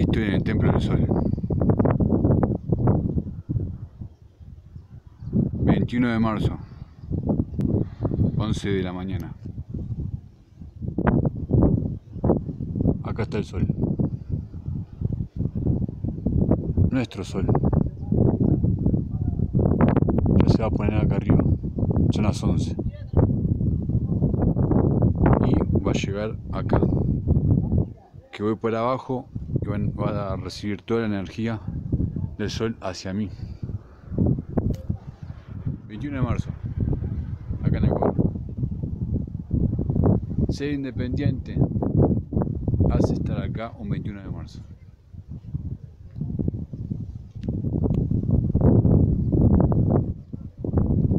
Aquí estoy en el Templo del Sol. 21 de marzo, 11 de la mañana. Acá está el sol. Nuestro sol. Ya se va a poner acá arriba. Son las 11. Y va a llegar acá. Que voy por abajo y va a recibir toda la energía del sol hacia mí. 21 de marzo, acá en Ecuador. Ser independiente hace estar acá un 21 de marzo.